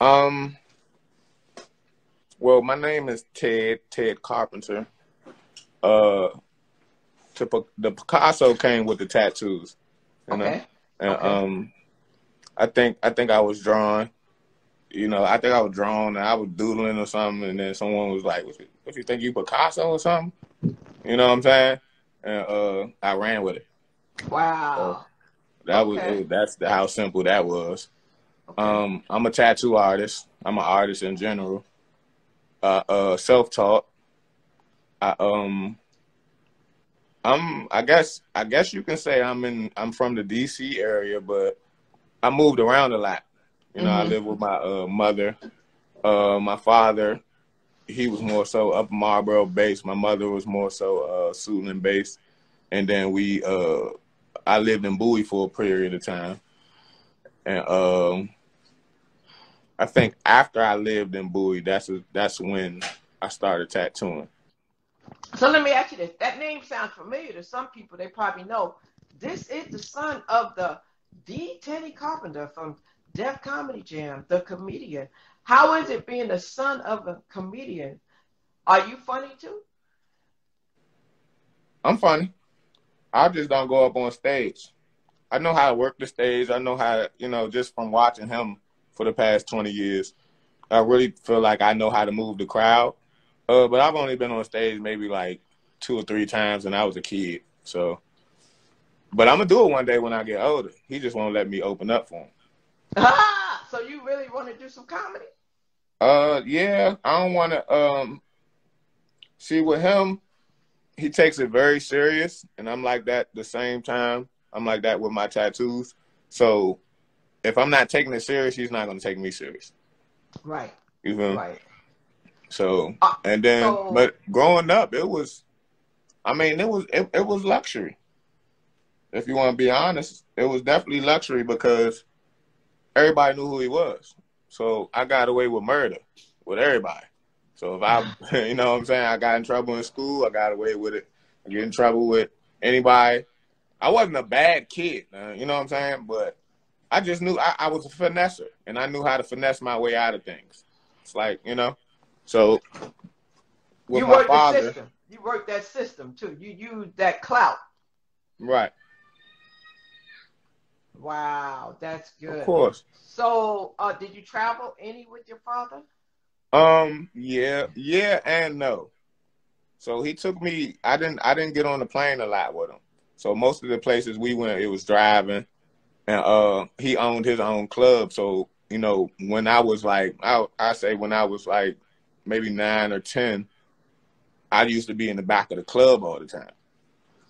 Um. Well, my name is Ted Ted Carpenter. Uh, to the Picasso came with the tattoos. You know? Okay. And Okay. um, I think I think I was drawn. You know, I think I was drawn and I was doodling or something, and then someone was like, "What you, what you think you Picasso or something?" You know what I'm saying? And uh, I ran with it. Wow. That was Okay. it, that's the, how simple that was. Okay. Um, I'm a tattoo artist. I'm an artist in general. Uh, uh, self-taught. I um, I'm. I guess. I guess you can say I'm in. I'm from the D.C. area, but I moved around a lot. You know, I Mhm. live with my uh, mother. Uh, my father, he was more so Upper Marlboro based. My mother was more so uh, Suitland based, and then we. Uh, I lived in Bowie for a period of time, and um, I think after I lived in Bowie, that's that's when I started tattooing. So let me ask you this. That name sounds familiar to some people. They probably know. This is the son of the D. Teddy Carpenter from Def Comedy Jam, the comedian. How is it being the son of a comedian? Are you funny too? I'm funny. I just don't go up on stage. I know how to work the stage. I know how, you know, just from watching him for the past 20 years, I really feel like I know how to move the crowd. Uh, but I've only been on stage maybe like two or three times when I was a kid. So, but I'm gonna do it one day when I get older. He just won't let me open up for him. Ah, so you really want to do some comedy? Uh, yeah, I don't want to. Um, see with him, he takes it very serious, and I'm like that. The same time, I'm like that with my tattoos. So, if I'm not taking it serious, he's not going to take me serious. Right, You feel? me? right. So, Uh, and then, so- but growing up, it was. I mean, it was it, it was luxury. If you want to be honest, it was definitely luxury because everybody knew who he was. So I got away with murder with everybody. So if I, you know what I'm saying, I got in trouble in school, I got away with it. I get in trouble with anybody. I wasn't a bad kid, you know what I'm saying? But I just knew I, I was a finesser and I knew how to finesse my way out of things. It's like, you know, so with you my father. You worked that system too. You used that clout. right, Wow, that's good. of course. So, uh, did you travel any with your father? Um, yeah, yeah, and no. So he took me. I didn't. I didn't get on the plane a lot with him. So most of the places we went, it was driving, and uh, he owned his own club. So you know, when I was like, I I say when I was like maybe nine or ten, I used to be in the back of the club all the time.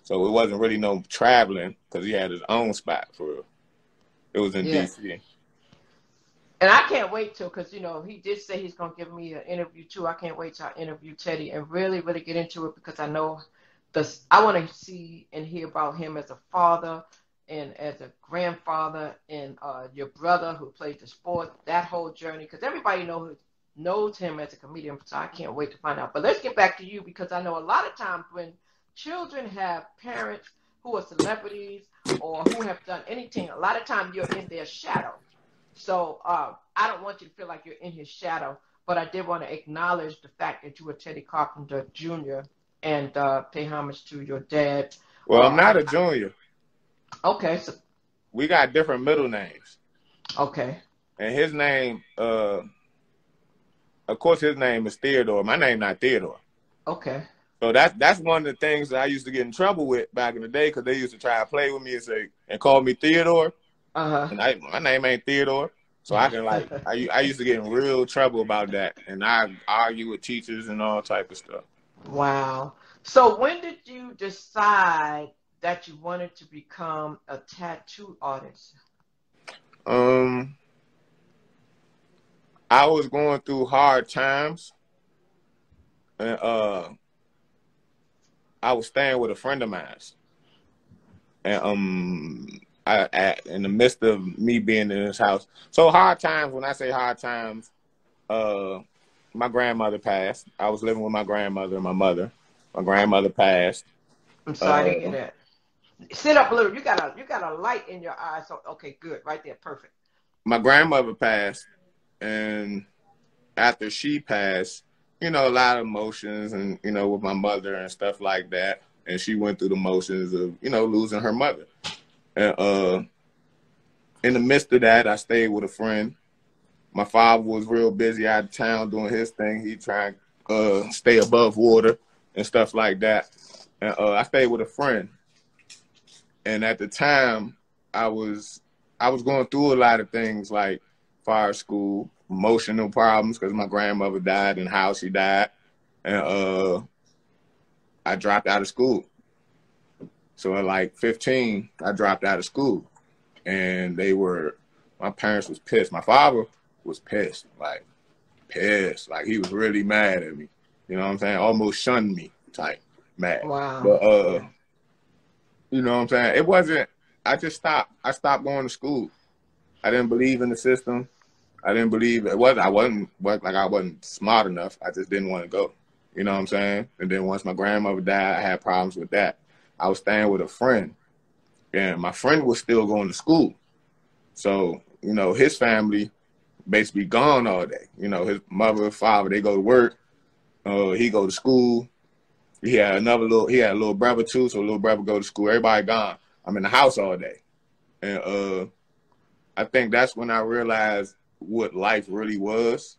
So it wasn't really no traveling because he had his own spot for real. It was in Yeah. DC. And I can't wait till, because you know, he did say he's gonna give me an interview too. I can't wait till I interview Teddy and really, really get into it because I know the I want to see and hear about him as a father and as a grandfather and uh, your brother who played the sport. That whole journey, because everybody knows knows him as a comedian. So I can't wait to find out. But let's get back to you because I know a lot of times when children have parents who are celebrities or who have done anything, a lot of times you're in their shadow. So uh, I don't want you to feel like you're in his shadow, but I did want to acknowledge the fact that you were Teddy Carpenter Jr. and uh, pay homage to your dad. Well, I'm not a junior. Okay, so We got different middle names. okay, and his name, uh, of course, his name is Theodore. My name not Theodore. okay, So that's that's one of the things that I used to get in trouble with back in the day because they used to try to play with me and say and call me Theodore, uh huh. and I, my name ain't Theodore. So I can like I I used to get in real trouble about that, and I argue with teachers and all type of stuff. Wow. So when did you decide that you wanted to become a tattoo artist? Um, I was going through hard times, and uh, I was staying with a friend of mine, and um, I, at, in the midst of me being in his house. So hard times. When I say hard times, uh, my grandmother passed. I was living with my grandmother and my mother. My grandmother passed. I'm sorry to Uh, hear that. Sit up a little. You got a you got a light in your eye. So okay, good, right there, perfect. My grandmother passed, and after she passed, you know, a lot of emotions and, you know, with my mother and stuff like that. And she went through the motions of, you know, losing her mother. And uh in the midst of that, I stayed with a friend. My father was real busy out of town doing his thing. He trying uh, stay above water and stuff like that. And uh, I stayed with a friend. And at the time, I was I was going through a lot of things like fire school, emotional problems because my grandmother died and how she died, and uh, I dropped out of school. So at like 15, I dropped out of school, and they were my parents was pissed. My father was pissed, like pissed, like he was really mad at me. You know what I'm saying? Almost shunned me, type mad. Wow. But uh, you know what I'm saying? It wasn't. I just stopped. I stopped going to school. I didn't believe in the system. I didn't believe it was I wasn't like I wasn't smart enough. I just didn't want to go. You know what I'm saying? And then once my grandmother died, I had problems with that. I was staying with a friend, and my friend was still going to school. So you know his family basically gone all day. You know his mother father they go to work. Uh, he go to school. He had another little. He had a little brother too, so little brother go to school. Everybody gone. I'm in the house all day, and uh, I think that's when I realized what life really was.